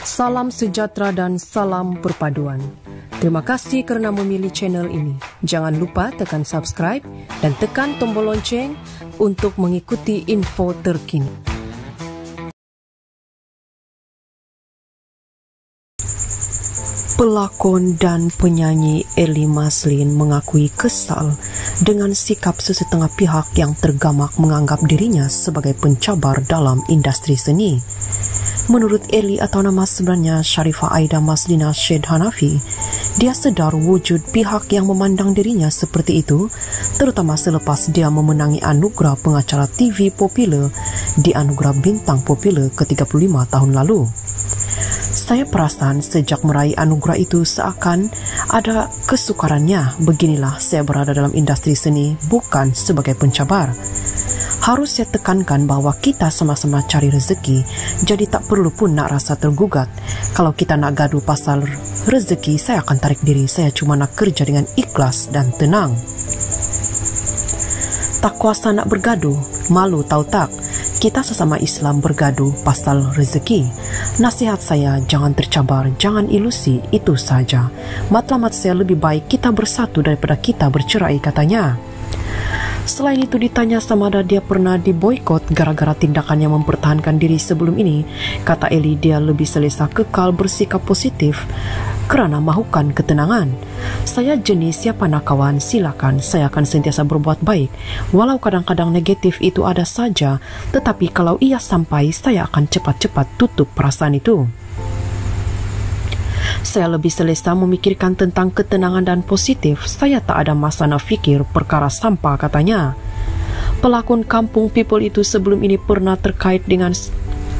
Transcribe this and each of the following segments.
Salam sejahtera dan salam perpaduan. Terima kasih kerana memilih channel ini. Jangan lupa tekan subscribe dan tekan tombol lonceng untuk mengikuti info terkini. Pelakon dan penyanyi Eli Maslin mengakui kesal dengan sikap sesetengah pihak yang tergamak menganggap dirinya sebagai pencabar dalam industri seni. Menurut Eli atau nama sebenarnya Sharifah Aida Maslina Syed Hanafi, dia sedar wujud pihak yang memandang dirinya seperti itu, terutama selepas dia memenangi anugerah pengacara TV popular di Anugerah Bintang Popular ke-35 tahun lalu. Saya perasan sejak meraih anugerah itu seakan ada kesukarannya. Beginilah saya berada dalam industri seni bukan sebagai pencabar. Harus saya tekankan bahawa kita sama-sama cari rezeki, jadi tak perlu pun nak rasa tergugat. Kalau kita nak gaduh pasal rezeki, saya akan tarik diri. Saya cuma nak kerja dengan ikhlas dan tenang. Tak kuasa nak bergaduh, malu tahu tak? kita sesama Islam bergaduh pasal rezeki. Nasihat saya, jangan tercabar, jangan ilusi, itu saja. Matlamat saya lebih baik kita bersatu daripada kita bercerai, katanya. Selain itu ditanya sama ada dia pernah diboykot gara-gara tindakannya mempertahankan diri sebelum ini, kata Eli dia lebih selesa kekal bersikap positif kerana mahukan ketenangan. Saya jenis siapa nak kawan, silakan saya akan sentiasa berbuat baik. Walau kadang-kadang negatif itu ada saja, tetapi kalau ia sampai, saya akan cepat-cepat tutup perasaan itu. Saya lebih selesa memikirkan tentang ketenangan dan positif. Saya tak ada masa nak fikir perkara sampah katanya. Pelakon kampung people itu sebelum ini pernah terkait dengan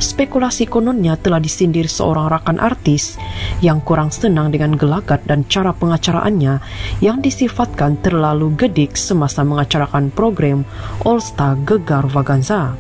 Spekulasi kononnya telah disindir seorang rakan artis yang kurang senang dengan gelagat dan cara pengacaraannya yang disifatkan terlalu gedik semasa mengacarakan program All Star Gegar Vaganza.